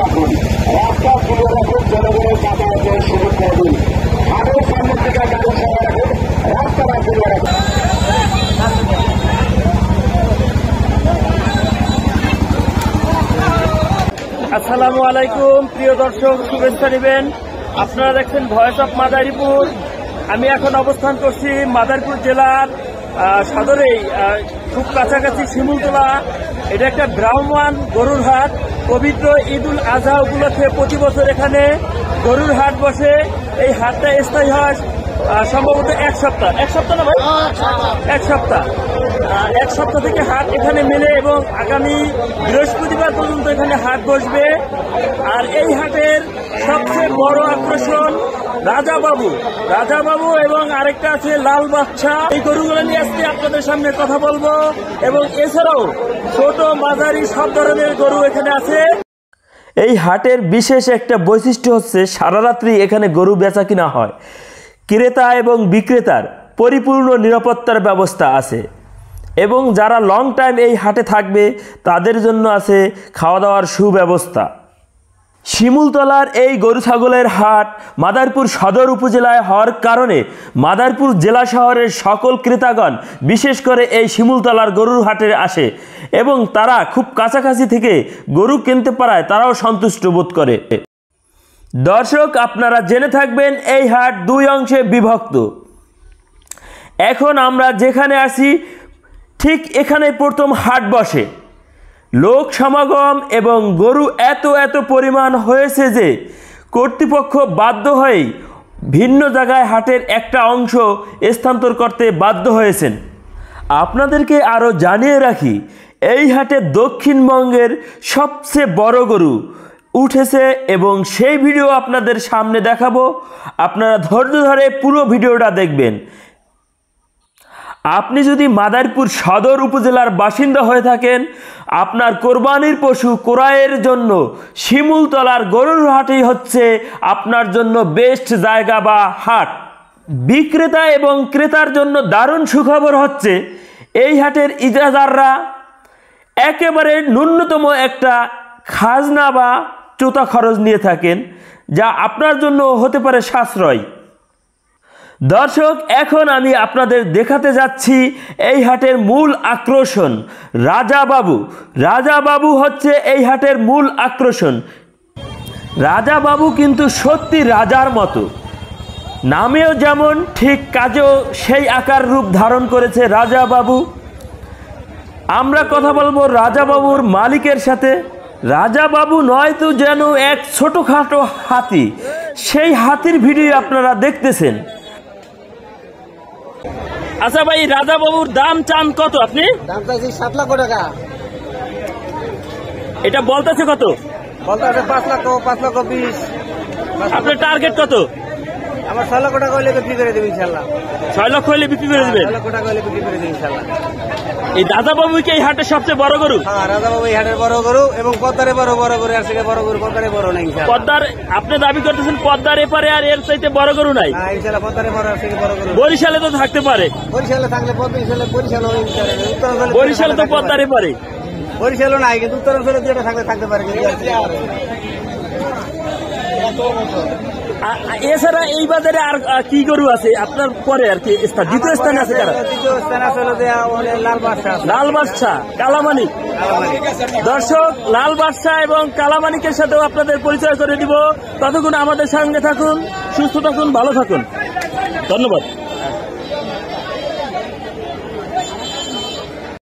রাখুন রাস্তা রাখুন জনগণের যাতায়াতের সুযোগ থেকে গাড়ি সরে রাখুন রাস্তাটা রাখুন আসসালামু আলাইকুম, প্রিয় দর্শক, শুভেচ্ছা নেবেন। আপনারা দেখছেন ভয়েস অফ মাদারীপুর। আমি এখন অবস্থান করছি মাদারীপুর জেলার সদরেই খুব কাছাকাছি শিমুলতলা। এটা একটা ব্রাহ্মণ গরুর হাট। পবিত্র ঈদুল আজহা উপলক্ষে প্রতি বছর এখানে গরুর হাট বসে। এই হাটটা স্থায়ী হয় সম্ভবত এক সপ্তাহ। এক সপ্তাহ না ভাই? এক সপ্তাহ। এক সপ্তাহ থেকে হাট এখানে মেলে এবং আগামী বৃহস্পতিবার পর্যন্ত এখানে হাট বসবে। আর এই হাটের সবচেয়ে বড় আকর্ষণ রাজাবাবু রাজাবাবু এবং আরেকটা আছে লাল বাচ্চা। এই গরুগুলো নিয়ে আজকে আপনাদের সামনে কথা বলব। এবং এছাড়াও ছোট মাঝারি সব ধরনের গরু এখানে আছে। এই হাটের বিশেষ একটা বৈশিষ্ট্য হচ্ছে সারা রাত্রি এখানে গরু বেচা কিনা হয়। ক্রেতা এবং বিক্রেতার পরিপূর্ণ নিরাপত্তার ব্যবস্থা আছে। এবং যারা লং টাইম এই হাটে থাকবে, তাদের জন্য আছে খাওয়া দাওয়ার সুব্যবস্থা। শিমুলতলার এই গরু ছাগলের হাট মাদারপুর সদর উপজেলায় হওয়ার কারণে মাদারপুর জেলা শহরের সকল ক্রেতাগণ, বিশেষ করে এই শিমুলতলার গরুর হাটে আসে এবং তারা খুব কাছাকাছি থেকে গরু কিনতে পারায় তারাও সন্তুষ্ট বোধ করে। দর্শক, আপনারা জেনে থাকবেন এই হাট দুই অংশে বিভক্ত। এখন আমরা যেখানে আছি, ঠিক এখানে প্রথম হাট বসে। লোক সমাগম এবং গরু এত এত পরিমাণ হয়েছে যে কর্তৃপক্ষ বাধ্য হয়ে ভিন্ন জায়গায় হাটের একটা অংশ স্থানান্তর করতে বাধ্য হয়েছেন। আপনাদেরকে আরও জানিয়ে রাখি, এই হাটে দক্ষিণবঙ্গের সবচেয়ে বড় গরু উঠেছে এবং সেই ভিডিও আপনাদের সামনে দেখাবো। আপনারা ধৈর্য ধরে পুরো ভিডিওটা দেখবেন। আপনি যদি মাদারীপুর সদর উপজেলার বাসিন্দা হয়ে থাকেন, আপনার কোরবানির পশু ক্রয়ের জন্য শিমুলতলার গরুর হাটই হচ্ছে আপনার জন্য বেস্ট জায়গা বা হাট। বিক্রেতা এবং ক্রেতার জন্য দারুণ সুখবর হচ্ছে, এই হাটের ইজাদাররা একেবারে ন্যূনতম একটা খাজনা বা চোতা খরচ নিয়ে থাকেন, যা আপনার জন্য হতে পারে সাশ্রয়। দর্শক, এখন আমি আপনাদের দেখাতে যাচ্ছি এই হাটের মূল আকর্ষণ, রাজাবাবু। রাজাবাবু হচ্ছে এই হাটের মূল আকর্ষণ। রাজাবাবু কিন্তু সত্যি রাজার মতো। নামেও যেমন ঠিক কাজেও সেই আকার রূপ ধারণ করেছে রাজাবাবু। আমরা কথা বলব রাজাবাবুর মালিকের সাথে। রাজা রাজাবাবু নয়তো যেন এক ছোটোখাটো হাতি। সেই হাতির ভিডিও আপনারা দেখতেছেন। আচ্ছা ভাই রাজা বাবুর দাম চান কত আপনি? দাম চাইছি সাত লক্ষ টাকা। এটা বলতেছে কত? বলতে পাঁচ লক্ষ পাঁচ লক্ষ বিশ। আপনার টার্গেট কত? আমার ছয় লক্ষ টাকা হলে বিক্রি করে দেবে ইনশাল্লাহ। ছয় লক্ষ হলে বিক্রি করে দিবেন? ছয় লক্ষ টাকা হলে বিক্রি করে দেবে ইনশাল্লাহ। এই রাজাবাবু কি এই হাটের সবচেয়ে বড় গরু? হ্যাঁ রাজাবাবু এই হাটের বড় গরু এবং পদ্মারে বড় বড় গরু আর থেকে বড় গরু পদ্মারে বড় না ইনশাল্লাহ। পদ্মার আপনি দাবি করতেছেন পদ্মার এপারে আর এর চাইতে বড় গরু নাই। হ্যাঁ ইনশাল্লাহ পদ্মারে বড় আর থেকে বড় গরু বরিশালে তো থাকতে পারে। বরিশালে থাকলে পদ্মা ইনশাল্লাহ বরিশাল বরিশালে তো পদ্মার পারে। এপারে। বরিশালও নাই কিন্তু উত্তরাঞ্চলে দুটো থাকলে থাকতে পারে কিন্তু এছাড়া এই বাজারে আর কি গরু আছে? আপনার পরে আর কি স্থান। দ্বিতীয় স্থানে আছে কারা? দ্বিতীয় স্থান আছে লাল বাদশা লাল বাদশাহ কালামানি দর্শক লাল বাদশাহ এবং কালামানিকের সাথেও আপনাদের পরিচয় করে দিব। ততক্ষণ আমাদের সঙ্গে থাকুন সুস্থ থাকুন ভালো থাকুন। ধন্যবাদ।